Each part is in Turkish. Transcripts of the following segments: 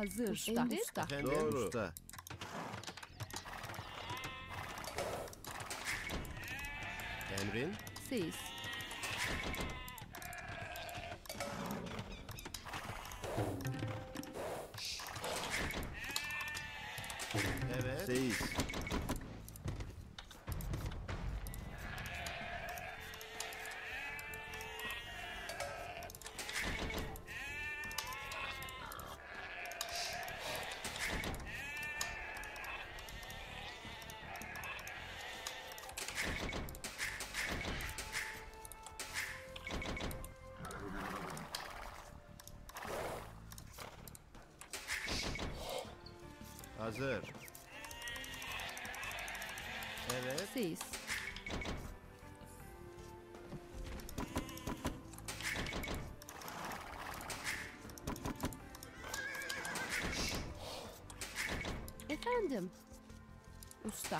Hazır. Usta. Emret. Usta. Efendim Doğru. usta. Emrin. Seis. Evet. Seis. Hazır. Evet. Seis. Efendim. Usta.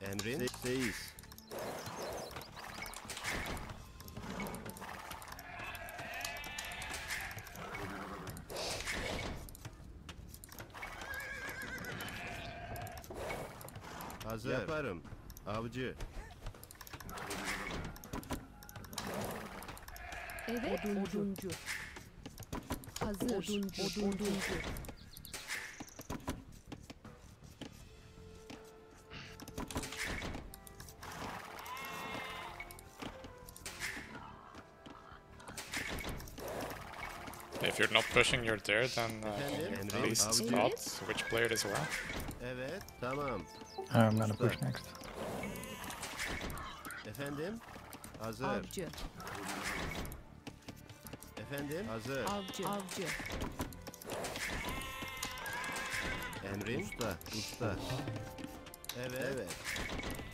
Emrin. Se- Seis. Hazır. Yaparım. Avcı. Evet. Oduncu. Hazır. Oduncu. Oduncu. If you're not pushing, you're there, then uh, Efendim. at Emrin. least Avcı. spot which player it is around. Evet. Tamam. I'm gonna uh, push next. Efendim. Hazır. Avcı. Efendim. Hazır. Avcı. Avcı. Emrin. Usta. Usta. Evet. Evet.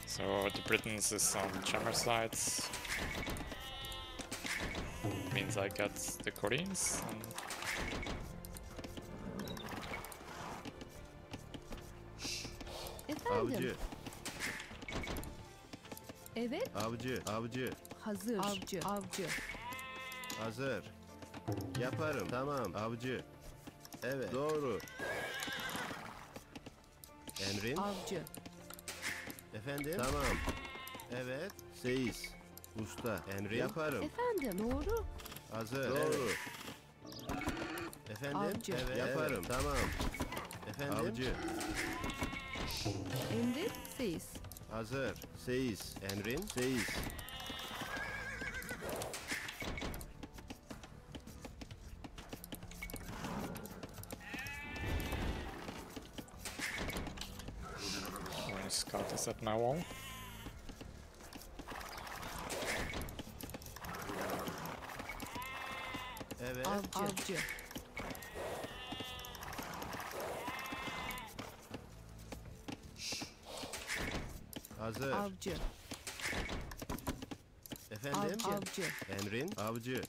So the Britons is on jammer sides. Means I get the Koreans. And Efendim. Avcı. Evet. Avcı. Avcı. Hazır. Avcı. Avcı. Hazır. Yaparım. Tamam. Avcı. Evet. Doğru. Emrin. Avcı. Efendim. Tamam. Evet. Seis. Usta. Emrin. Yaparım. Efendim. Doğru. Hazır. Doğru. Evet. Efendim. Avcı. Evet. Yaparım. Tamam. Efendim. Avcı. Emret. Seis. Hazır. Seis. Emrin. Seis. my scout is at my wall. Evet. Avcı. Avcı. Hazır. Avcı. Efendim. Avcı. Avcı. Emrin. Avcı.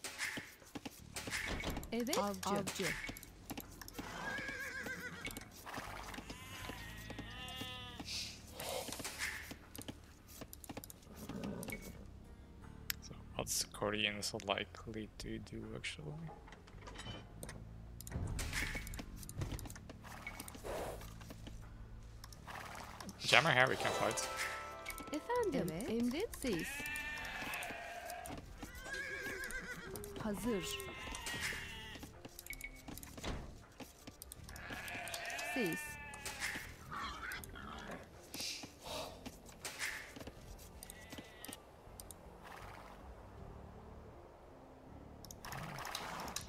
Evet. Avcı. Avcı. So what's Koreans likely to do actually? Jammer here, we can fight. Efendim. Evet. Seis. Hazır. I'm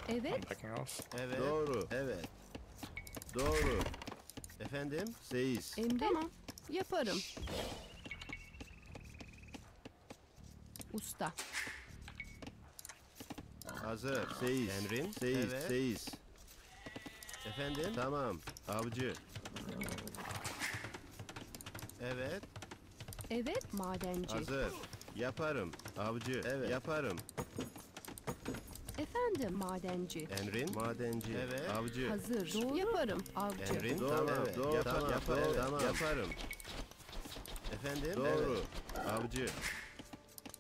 Evet. backing off. Evet. Doğru. Evet. Doğru. Efendim. Seis. Emret. Tamam. Yaparım. Usta. Hazır. Seis. Emrin. Seis. Evet. Seis. Efendim. Tamam. Avcı. Evet. Evet. Madenci. Hazır. Yaparım. Avcı. Evet. Yaparım. Efendim. Madenci. Emrin. Madenci. Evet. Avcı. Hazır. Yaparım. Avcı. Emrin. Doğru. Tamam. Evet. Doğru. Yapar- Tamam. yaparım. Evet. Tamam. Yaparım. Efendim. Doğru. Evet. Avcı.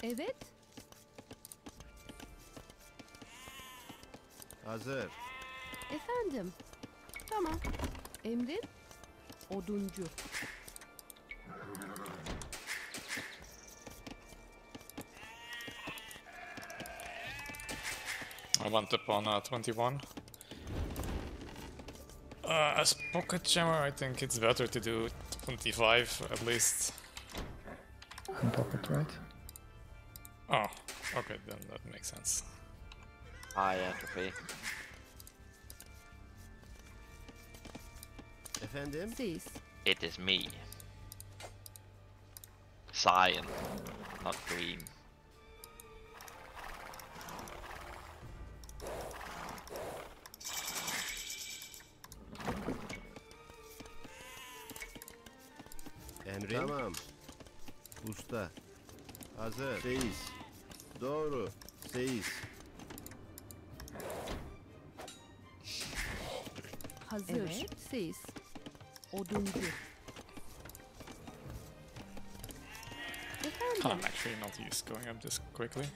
Evet. Hazır. Efendim. Tamam. Emrin. Oduncu. I want upon uh, 21. Uh, as pocket jammer, I think it's better to do 25 at least. And pocket, right? Okay, then that makes sense. High entropy. Efendim? Siz. It is me. Cyan, not green. Evet. Siz. Oduncu. I'm actually not used going up this quickly.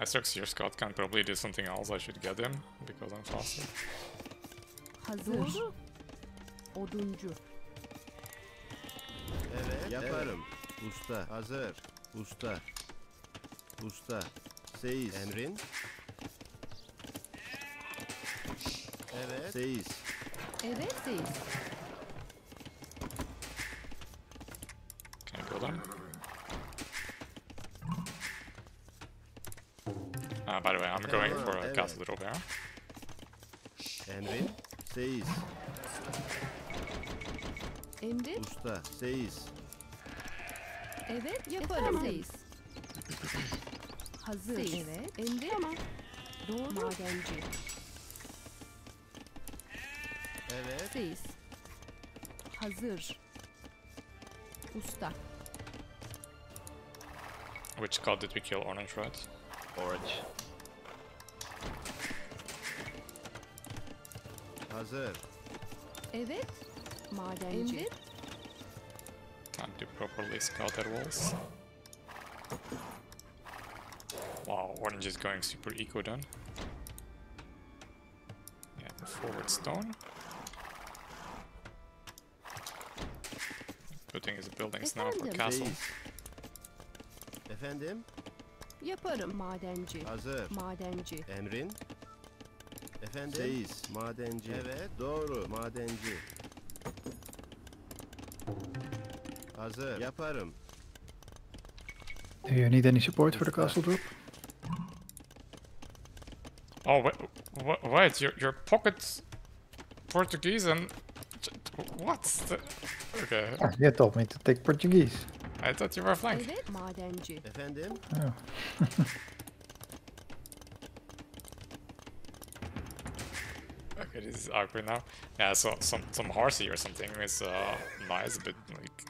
Asterix, your Scott can probably do something else. I should get him because I'm faster. Hazır. Oduncu. Evet. Yaparım. Usta. Hazır. Usta. Usta. Seyiz. Emrin? Evet. Seyiz. Evet siz. Can I go then? Uh, by the way, I'm going for a. Castle Little Bear. Emrin? Seyiz. Emrin. Usta. Seyiz. Evet yaparım. Siz. Hazır. Evet. Emrin. Tamam. Doğru. Madenci. Evet. Siz. Hazır. Usta. Which card did we kill? Orange, right? Orange. Hazır. Evet. Madenci. Emrin. Can't do properly scout their walls. Wow, orange is going super eco done. Yeah, the forward stone. Putting his buildings now for Efendim? castle. Seyiz. Efendim? Yaparım. Madenci. Hazır. Madenci. Emrin? Efendim? Seyiz. Madenci. Evet. Doğru. Madenci. Hazır. Yaparım. Do you need any support for the castle drop? Oh wait, wait, your your pocket Portuguese and What's? The- okay, Ah, you told me to take Portuguese. I thought you were flank. Evet. Madenci. Efendim? Oh. Okay, this is awkward now. Yeah, so some some horsey or something is uh nice, but like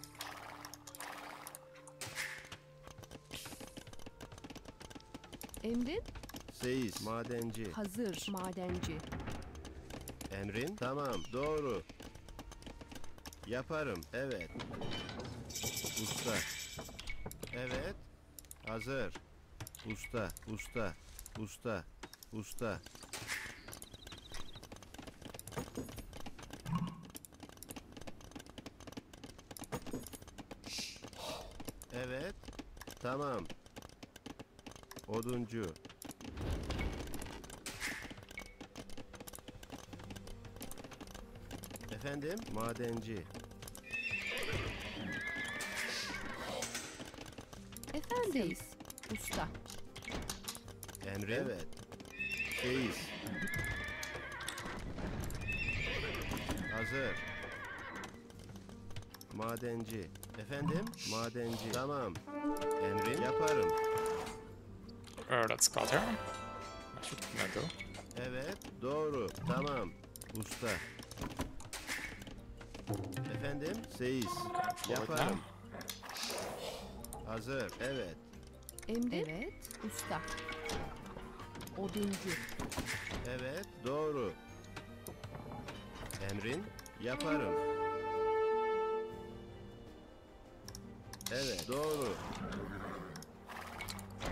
Emrin. Seyiz. Madenci. Hazır. Madenci. Emrin? Tamam. Doğru. Yaparım. Evet. Usta. Evet. Hazır. Usta. Usta. Usta. Usta. Evet. Tamam. Oduncu. Efendim? Madenci. Efendim. Usta. Emrin? Evet. Seyiz. Hazır. Madenci. Efendim? Madenci. Tamam. Emrin? Yaparım. uh, let's cut her. Evet. Doğru. Tamam. Usta. Efendim? Forward Yaparım. Hazır. Evet. Emrin. Evet. Usta. Oduncu. Evet. Doğru. Emrin? Yaparım. Evet. Doğru.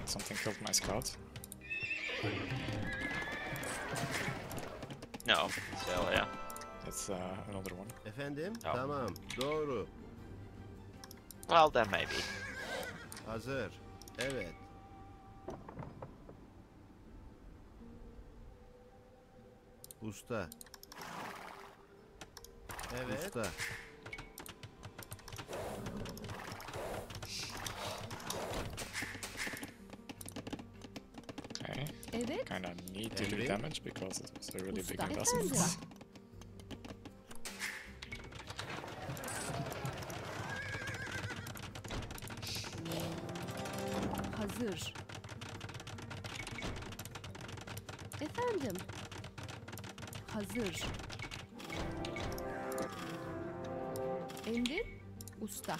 Something killed my scout. No, still, yeah. That's uh, another one. Efendim? Tamam. Tamam. Doğru. Well, then maybe. Hazır. Evet. Usta. Evet. Usta. Okay. Evet. Kinda need to do Henry? damage because it was a really big Usta. investment. Efendim. Hazır. Efendim. Hazır. Emrin. Usta.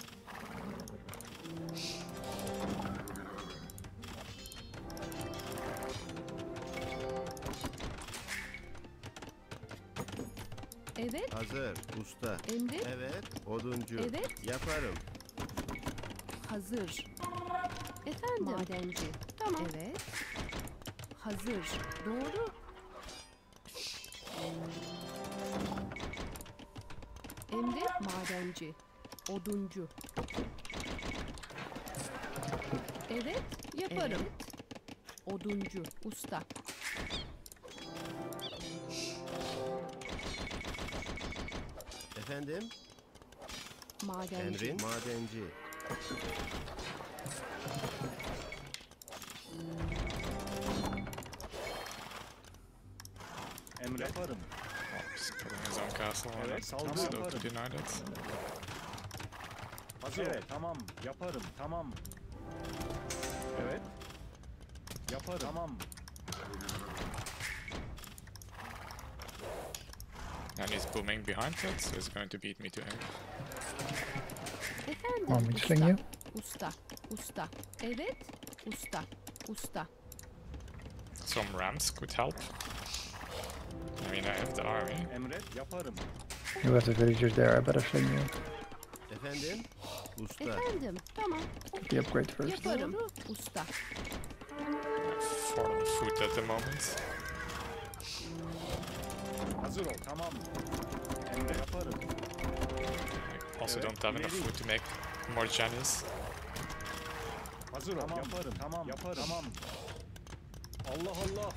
Evet. Hazır. Usta. Emrin. Evet. Oduncu. Evet. Yaparım. Hazır. Efendim. Madenci. Tamam. Evet. Hazır. Doğru. Emri madenci. Oduncu. Evet. Yaparım. Oduncu. Usta. Efendim? Madenci. Emrin. Madenci. Yaparım. Oh, just putting his own castle on Evet, it. saldırı So yaparım. to deny that. Hazır evet, tamam. Yaparım. Tamam. Evet. Yaparım. Tamam. And he's booming behind it, so he's going to beat me to him. Efendim. Want me to usta. you? Usta. Usta. Evet. Usta. Usta. Some rams could help. I mean, I have the army. Emre yaparım. You have the villagers there, I better sling you. Defend Efendim? Usta. Efendim. Tamam. Get the upgrade first. Yaparım. Usta. Four on foot at the moment. Hazır ol. Tamam. Emre yaparım. I also don't have enough food to make more Chinese. Hazır ol. Tamam. Yaparım. Tamam. Yaparım. Tamam. Allah Allah.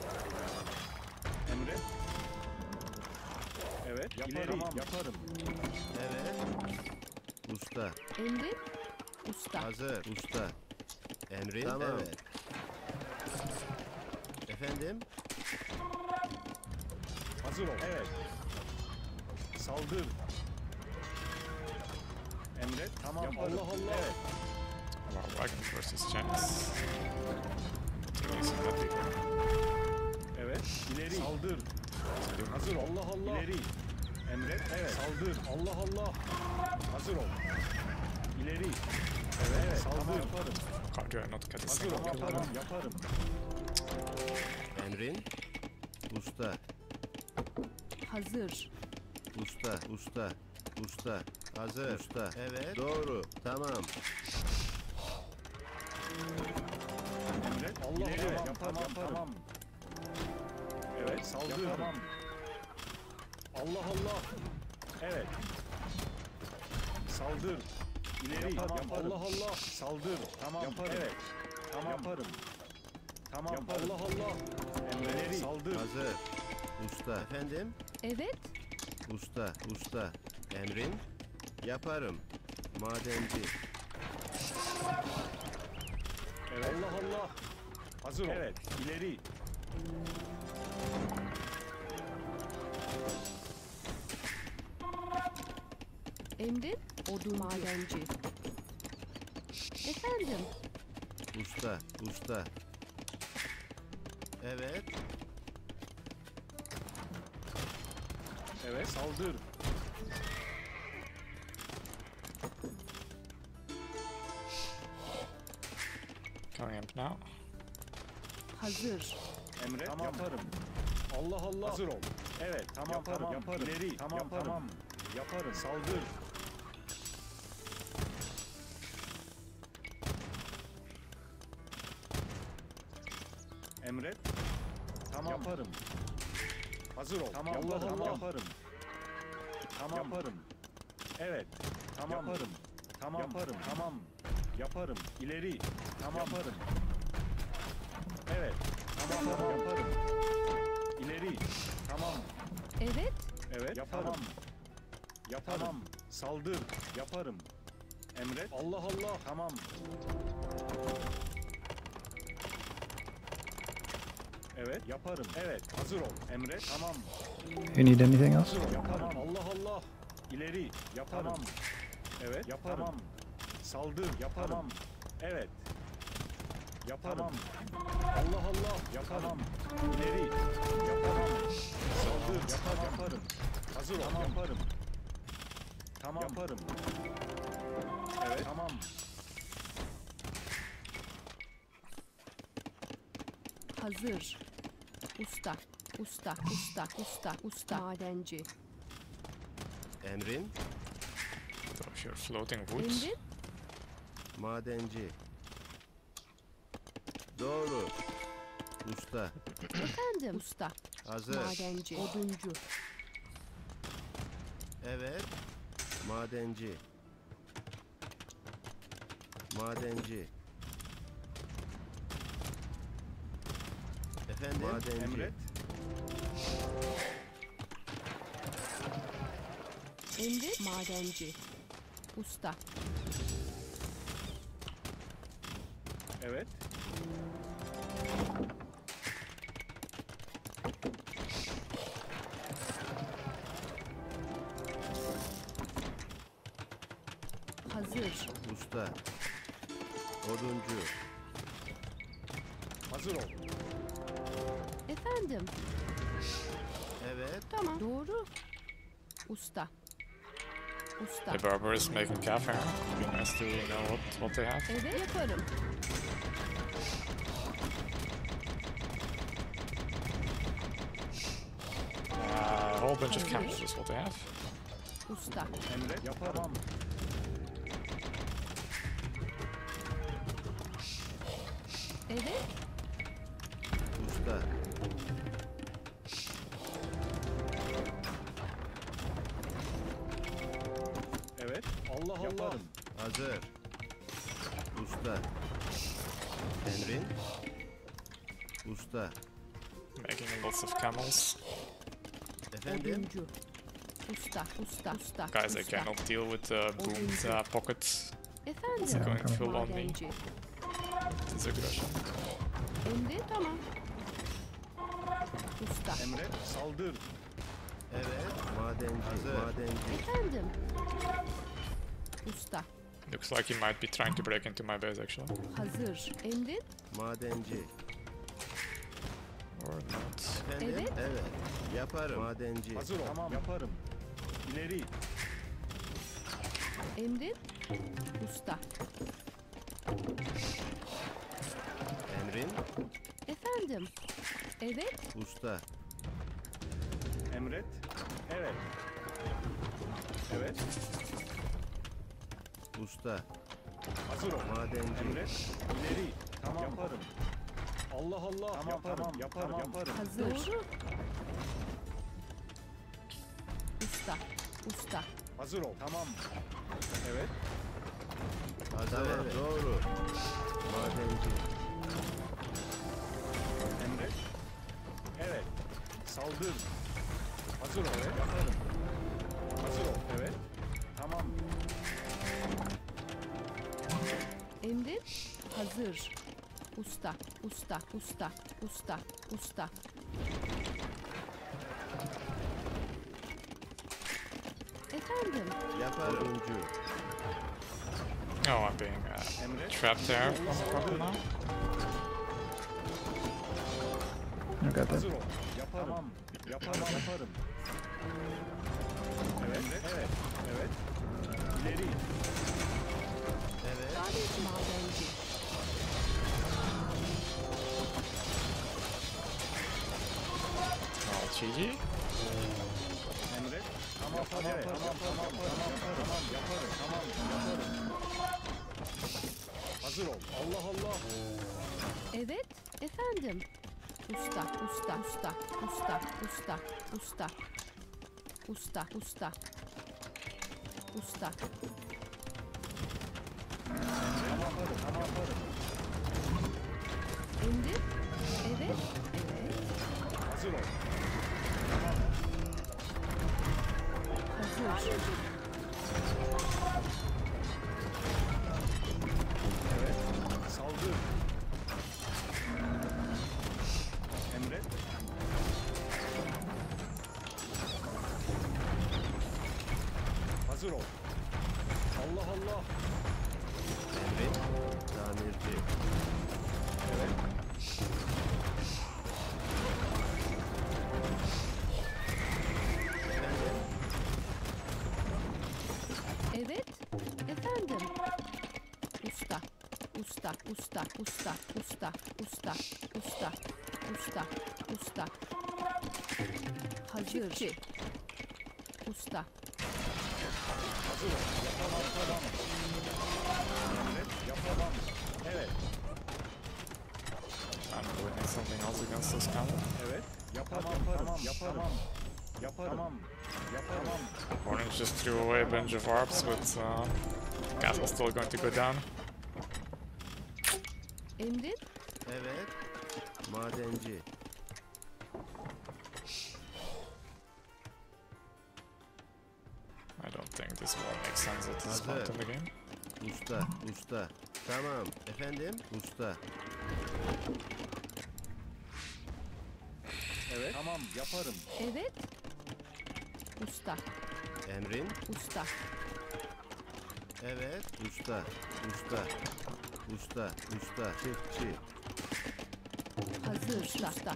Evet. Yaparım. Tamam. Yaparım. Evet. Usta. Emri. Usta. Hazır. Usta. Emrin. Tamam. Evet. Efendim? Hazır ol. Evet. Saldır. Emre. Tamam. Allah Allah. Evet. Well, wagon versus Chinese. Evet. İleri. Saldır. Hazır. Allah Allah. İleri. Emre. Evet. Saldır. Allah Allah. Hazır ol. İleri. Evet. evet. Saldır. Yaparım. Do I not get Hazır ol. Yaparım. Yaparım. Emrin. Usta. Hazır. Usta. Usta. Usta. Hazır. Usta. Evet. Doğru. Tamam. Emre. Allah. Allah. Yaparım. Yaparım. Evet. Saldır. Tamam. Allah Allah. Evet. Saldır. İleri. Yaparım. Allah Allah. Saldır. Tamam. Yaparım. Evet. Tamam. Yaparım. Tamam. Allah Allah. Emreleri. Saldır. Hazır. Usta. Efendim? Evet. Usta. Usta. Emrin. Yaparım. Madenci. Evet. Allah Allah. Hazır ol. Evet. İleri. Emri. Odun madenci. Efendim. Usta. Usta. Evet. Evet. Saldır. Coming up now. Hazır. Emre. Tamam. Yaparım. Allah Allah. Hazır ol. Evet. Tamam. Yaparım. Tamam. Yaparım. İleri. Tamam. Yaparım. Tamam. Yaparım. Saldır. Yaparım. Hazır ol. Tamam, Allah Allah. Yaparım. Tamam. Yaparım. Evet. Tamam. Yaparım. Tamam. Yaparım. Tamam. Yaparım. İleri. Tamam. Yaparım. Evet. Tamam. Tamam. Yaparım. İleri. Tamam. Evet. Evet. Yaparım. Yaparım. Saldır. Yaparım. Emret. Allah Allah. Tamam. Evet. Yaparım. Evet. Hazır ol. Emret. Tamam. You need anything else? Hazır ol. Yaparım. Allah Allah. İleri. Yaparım. Evet. Yaparım. Tamam. Saldır. Yaparım. Evet. Yaparım. Allah Allah. Yaparım. İleri. Yaparım. Saldır. Yapar. Yaparım. Hazır ol. Yaparım. Tamam. Yaparım. Evet. Tamam. Hazır. Usta. Usta. Usta. Usta. Usta. Madenci. Emrin, So if you're floating woods, Emrin. madenci. Doğru. Usta, Efendim. Usta. hazır. Madenci. Oduncu. Evet. Madenci. Madenci. Efendim? Madenci. Emret. Emrin. Madenci. Usta. Evet. Hazır. Usta. Oduncu. Hazır ol. Efendim. Evet. Tamam. Doğru. Usta. Usta. the barber is making calf hair. It'd be nice to know what, what they have. Evet yaparım. Uh, a whole bunch of camels is what they have. Usta. Emret. Yaparım. Efendim? Usta. Usta. Usta. Guys, I cannot deal with the boomed uh, pockets. Efendim. Yeah, going full on me. Madenci. It's aggression. Emri tamam. Usta. Emret. Saldır. Evet. Madenci. Madenci. Efendim. Usta. Looks like he might be trying to break into my base actually. Hazır. Emrin. Madenci. Or not. Efendim? Evet. Evet. Yaparım. Madenci. Hazır ol. Tamam. Yaparım. İleri. Emrin. Usta. Emrin. Efendim. Evet. Usta. Emret. Evet. Evet. Usta. Hazır ol. Madenci. Emret. İleri. Tamam. Yaparım. Allah Allah. Tamam. Yaparım. Yaparım. Yaparım. Hazır. Doğru. Usta. Usta. Hazır ol. Tamam. Evet. Hazır. Evet. Doğru. Madenci. Emret. Evet. Saldır. Hazır ol. Evet. Yaparım. Hazır ol. Evet. Tamam. Emrin. Hazır. Usta. Usta. Usta. Usta. Usta. Efendim. Yaparım. Oh, I'm being uh, trapped there. I got that. Yaparım. Yaparım. Yaparım. Evet. Evet. Evet. İleri. Evet. Madenci. GG. Emret. Tamam. Tamam. Tamam. Tamam. Tamam. Tamam. Yaparım. Tamam. Yaparım. Hazır ol. Allah Allah. Evet. Efendim. Usta, usta, usta, usta, usta, usta. Usta, usta. Usta. İndir. Evet. Evet. Hazır ol. Evet. Saldır. Emret. Hazır ol. Allah Allah. Emrin. Tamirci. Evet. Usta, usta, usta, usta, usta, usta, usta, usta. Hazır. Usta. Hazır ol. Yapamam tamam. Emret. Yapamam. Evet. I'm doing something else against this cannon. Evet. Yaparım. Yaparım. Yaparım. Yaparım. Tamam. Yaparım. Orange just threw away a bunch of orbs, but uh, gas was still going to go down. İndir. Evet. Madenci. I don't think this will make sense at this point in the game. Usta. Usta. Tamam. Efendim. Usta. Evet. Tamam. Yaparım. Evet. Usta, Emrin. usta. Evet. Usta. Usta. Usta. Usta. Çiftçi. Hazır. Usta.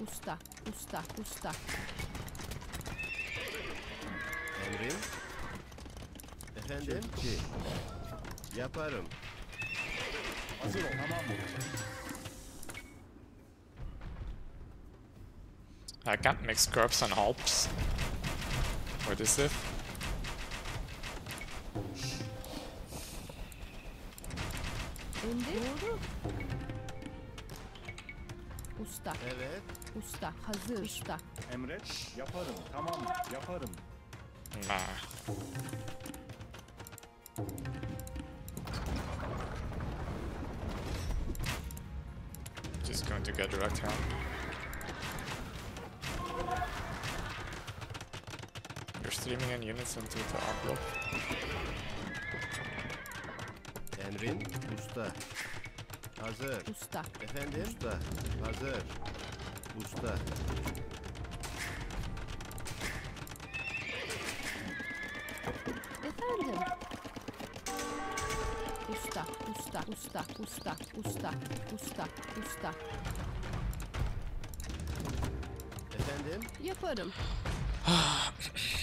Usta, usta, usta, usta. Emrin. Efendim. Çiftçi. Yaparım. Hazır ol. Tamam. I can't mix curbs and halps. What is it? Usta. Hazır. Usta. Emret. Yaparım. Tamam. Yaparım. Nah. Just going to get direct hand. You're streaming in units into the block. Emrin. Usta. Hazır. Usta. Efendim? Usta. Hazır. Usta. Efendim. Usta, usta, usta, usta, usta, usta, usta. Efendim? Yaparım.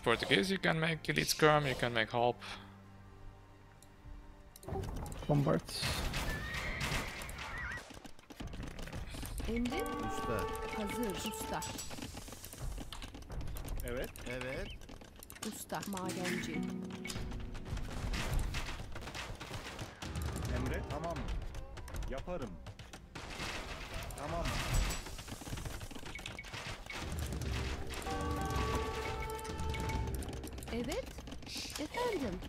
And Portuguese, you can make elite skirm, you can make halp. Bombards. İndir. Usta. Hazır. Usta. Evet. Evet. Usta. Madenci. Emret. Tamam. Yaparım. Efendim.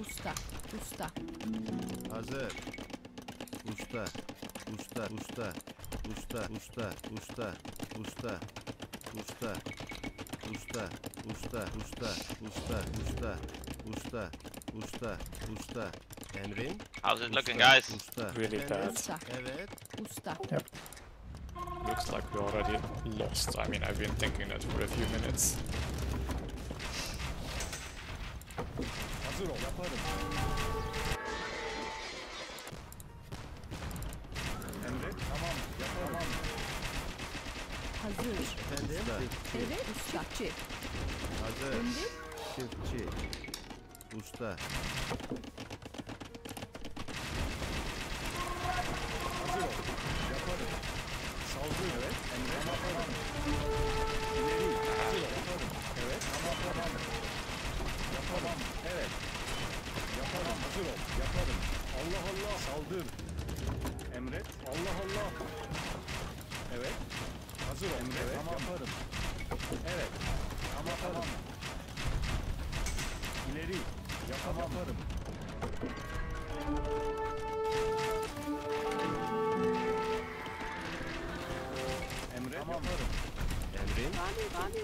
Usta. Usta. Hazır. Usta. Usta. Usta. Usta. Usta. Usta. Usta. Usta. Usta. Usta. Usta. Usta. Usta. Usta. Usta. Usta. Emrin. How's it looking, Usta, guys? Usta. Really Efendim? bad. Usta. Evet. Usta. Looks like we already lost. I mean, I've been thinking that for a few minutes. Yaparım. Emret. Tamam. Yaparım. Hazır. Efendim? Çiftçi. Evet. Usta. Hazır. Emir. Çiftçi. Usta.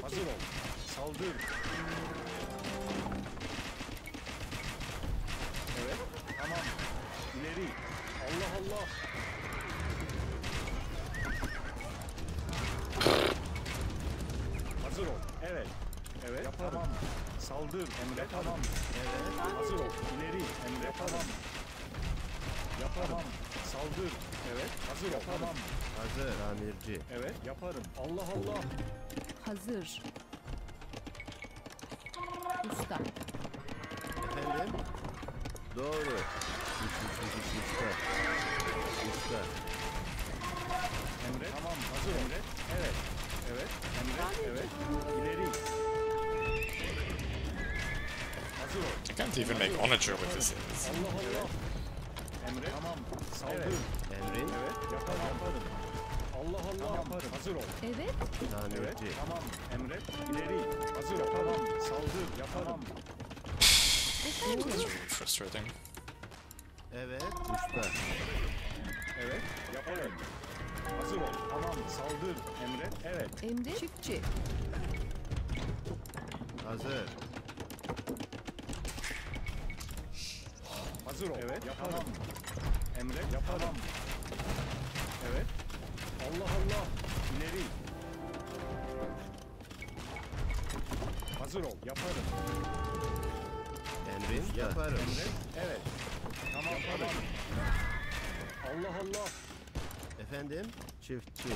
Hazır ol. Saldır. Evet. Tamam. İleri. Allah Allah. Hazır ol. Evet. Evet. Yaparım. Tamam. Saldır. Emre tamam. Evet. Hazır ol. İleri. Emre tamam. Yaparım. Saldır. Evet. Hazır ol. Tamam. Hazır. Tamirci. Evet. Yaparım. Allah Allah. Hazır. Usta. Efendim? Doğru. Usta. Usta. Emre. Tamam. Hazır ol. Emre. Evet. Evet. Emre. Evet. İleri. Hazır ol. I can't even make onager with this. Allah Allah. Emre. Tamam. Saldır. Emrin. Evet. Yaparım. Yaparım. Allah Allah. Yaparım. Hazır ol. Evet. Evet. Tamirci. Tamam. Emre. İleri. Hazır ol. Tamam. Saldır. Yaparım. Efendim. It's really frustrating. Evet. Usta. Evet. Yaparım. Hazır ol. Tamam. Saldır. Emre. Evet. Emre. Çiftçi. Hazır. Hazır ol. Evet. Yaparım. Emre. Yaparım. Evet. Allah Allah. İleri. Hazır ol. Yaparım. Emrin. Yaparım. Emre. Evet. Tamam tamam. Allah Allah. Efendim? Çiftçi.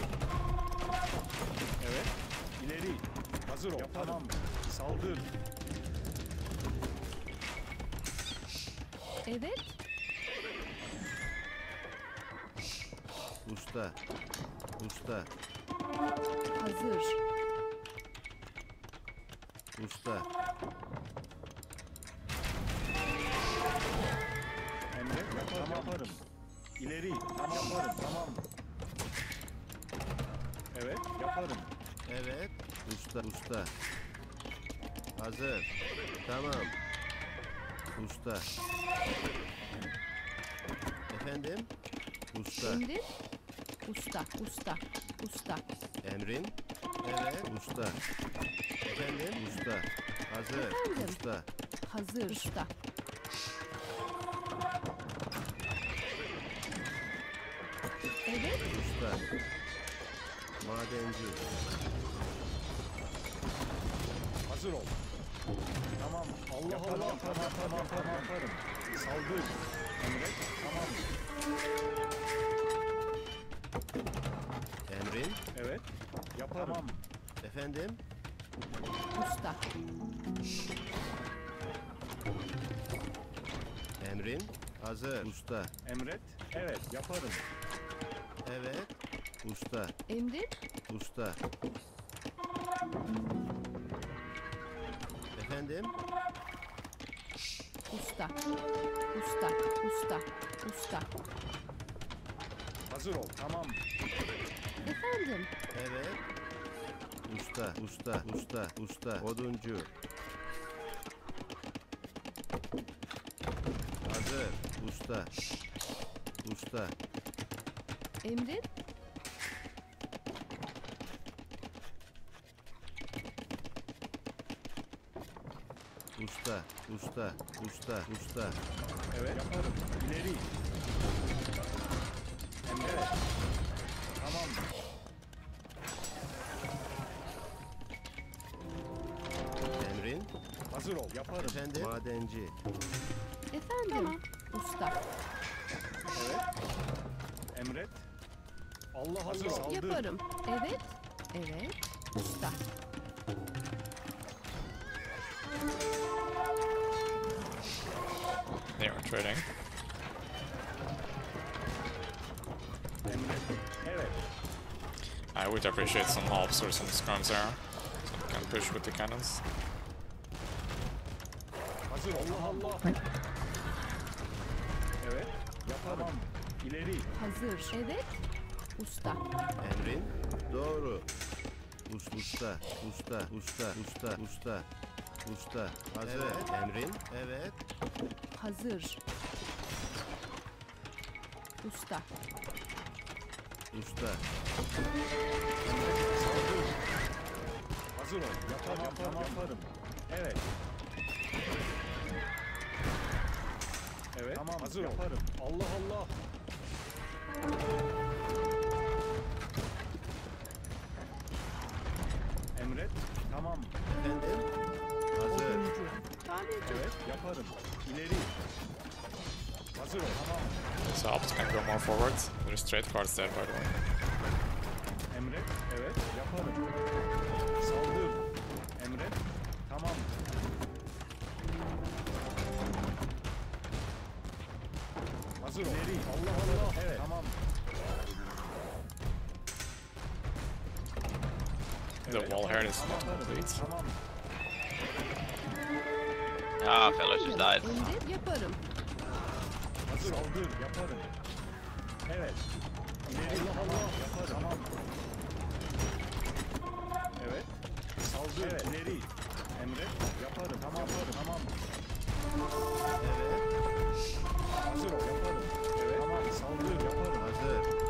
Evet. İleri. Hazır ol. Tamam. Saldır. Evet. Usta. Usta. Hazır. Usta. Emre. Yaparım. Yaparım. İleri. Tamam yaparım. Tamam. Evet. Yaparım. Evet. Usta. Usta. Hazır. Tamam. Usta. Efendim? Usta. Emre. Usta. Usta. Usta. Emrin. Evet. Usta. Efendim? Usta. Hazır. Efendim? Usta. Hazır. Usta. Evet. Usta. Madenci. Hazır ol. Tamam. Allah Allah. Tamam tamam tamam yaparım. Saldır. Emre. Tamam. Yaparım. Tamam. Efendim? Usta. Emrin. Hazır. Usta. Emret. Evet. Yaparım. Evet. Usta. Emre. Usta. Efendim? Usta. Usta. Usta. Usta. Hazır ol. Tamam. Efendim. Evet. Usta, usta, usta, usta. Oduncu. Hazır. Usta. Usta. Emrin. Usta. Usta. Usta. Usta. Evet yaparım. İleri. Emret. Tamam. Efendim. Madenci. Efendim. Usta. Evet. Emret. Allah hazır ol. Saldır. Yaparım. Evet. Evet. Usta. They are trading. I would appreciate some helps or some scrums there. So we can push with the cannons. Hazır. Allah Allah. Evet. Yaparım. İleri. Hazır. Evet. Usta. Emrin. Doğru. Us, usta. Usta. Usta. Usta. Usta. Usta. Hazır. Evet. Emrin. Evet. Hazır. Usta. Usta. Saldır. Hazır ol. Yaparım. Yaparım. Yaparım. Evet. Evet. Tamam. Hazır yaparım. Allah Allah. Emret. Tamam. Efendim. Hazır. Oduncu. Tamirci. Evet. Yaparım. İleri. Hazır ol. Tamam. This helps can go more forward. There's trade cards there by the way. Allah Allah. Yaparım. Tamam. Evet. Saldır. Evet. İleri. Emret. Yaparım. Tamam. Yaparım. Tamam. Evet. Hazır ol. Yaparım. Evet. Tamam. Saldır. Yaparım. Hazır.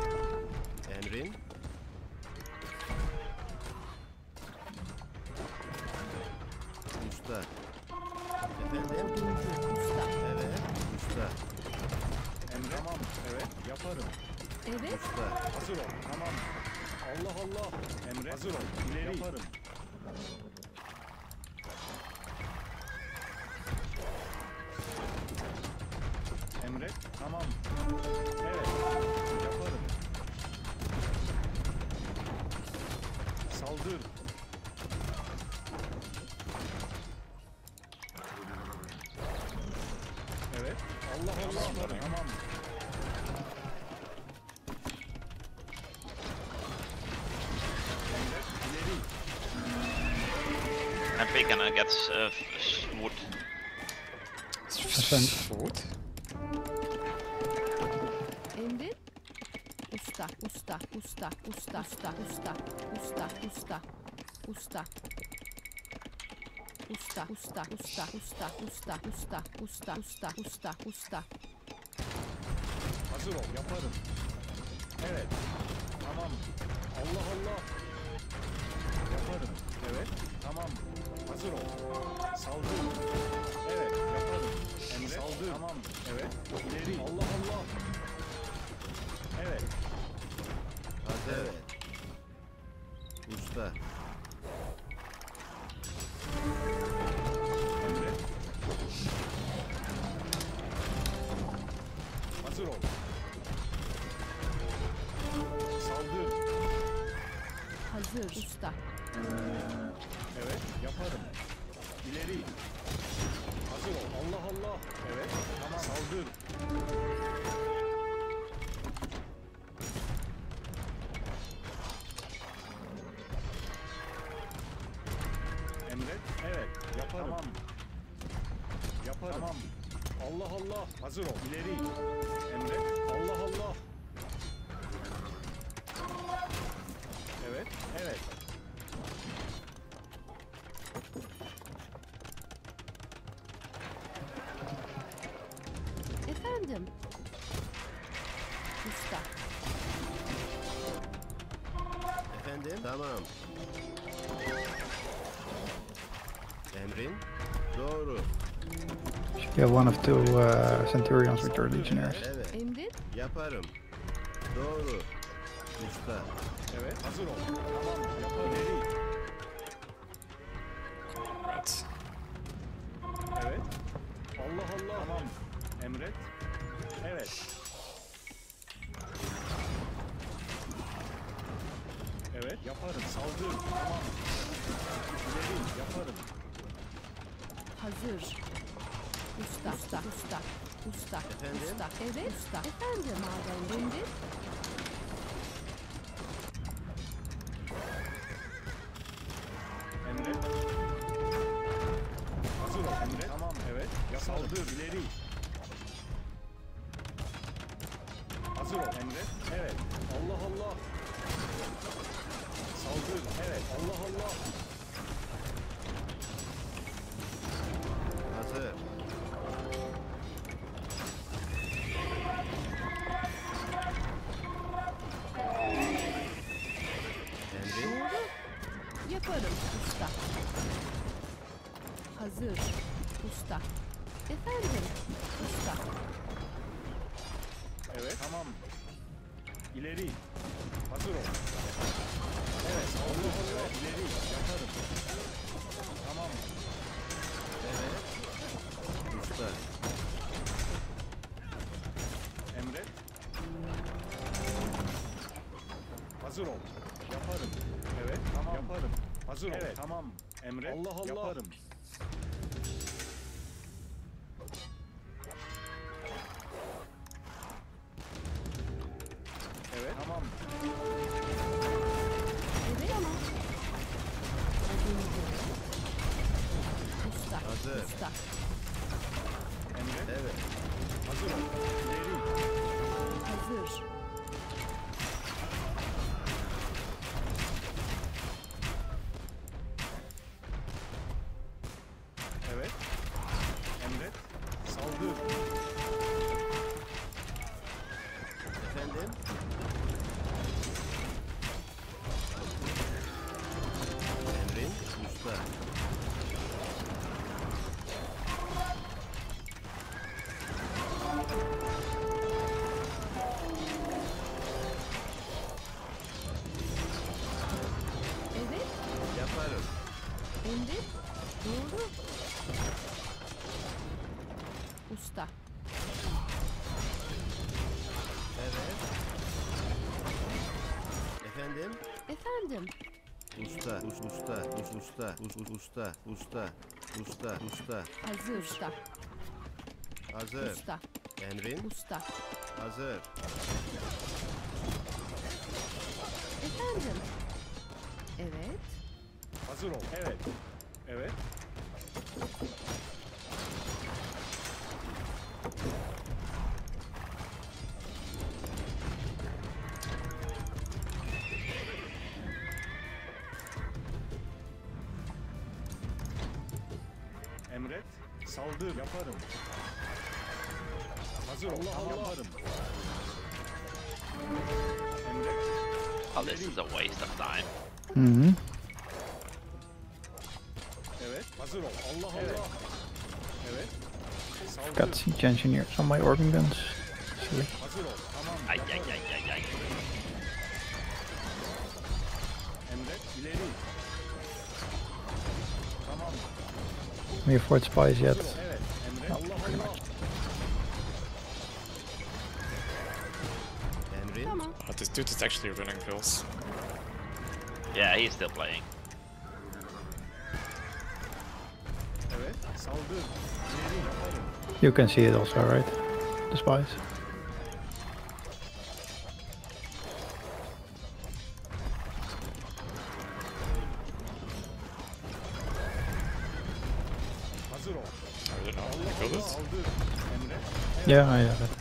I'm running. I'm on. I'm peeking. I get uh, wood. Wood? Ended. Usta, usta, usta, usta, usta, usta, usta, usta. Usta. Usta, usta, usta, usta, usta, usta, usta, usta, usta. Hazır ol, yaparım. Evet. Tamam. Allah Allah. Yaparım. Evet. Tamam. Hazır ol. Saldır. Evet, yaparım. Emre. Saldır. Tamam. Evet. İleri. Allah Allah. Evet. Hazır. Evet. Hazır ol. İleri. Emret. Allah Allah. Evet, evet. Efendim. Usta. Efendim? Tamam. Emrin? Doğru. You have one of two uh, Centurions with your Legionnaires. Yaparım. Doğru. Evet. Hazır ol. Tamam. Emret. Allah Allah. Yaparım. Efendim? Usta, us, usta, us, usta, us, us, usta, usta, usta, usta. Hazır. Usta. Hazır. Usta. Emrin? Usta. Hazır. Efendim. Evet. Hazır ol. Evet. Evet. Oh, this is a waste of time. hmm Evet. Hazır ol. Allah Allah. Evet. Saldır. Got siege engineers on my organ guns. Silly. Hazır ol. Tamam. Ay ay ay ay ay. Emret. ileri. Tamam. We afford spies yet. Hazır ol. Evet. This dude is actually running kills. Yeah, he's still playing. Evet. Saldır. İleri yaparım. You can see it also, right? The spies. I don't know. Allah killed it? Saldır. Emret. Evet. Yeah, I have it.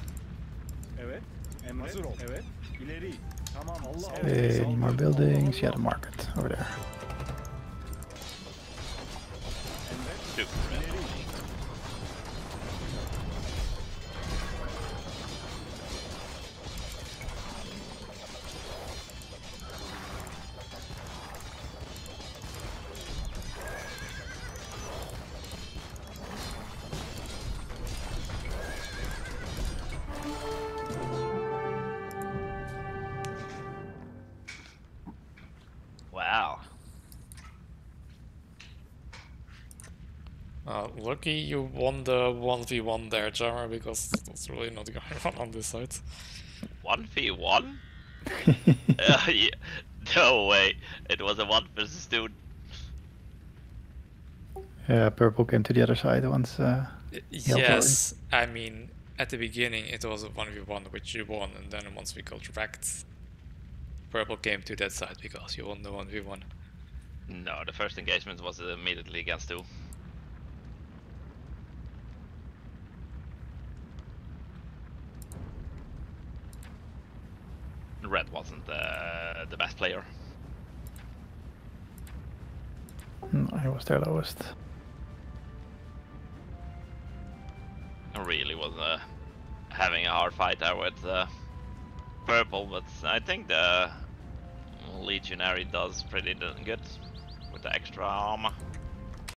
Buildings? Allah Yeah, the lucky you won the 1v1 there, Jammer, because that's really not going on on this side. 1v1? uh, yeah. No way. It was a 1 versus 2. Yeah, purple came to the other side once. Uh, yes, I mean, at the beginning it was a 1v1 which you won, and then once we got wrecked, purple came to that side because you won the 1v1. No, the first engagement was immediately against 2. Red wasn't uh, the best player. I was their lowest. really was uh, having a hard fight there with uh, purple, but I think the legionary does pretty good with the extra armor.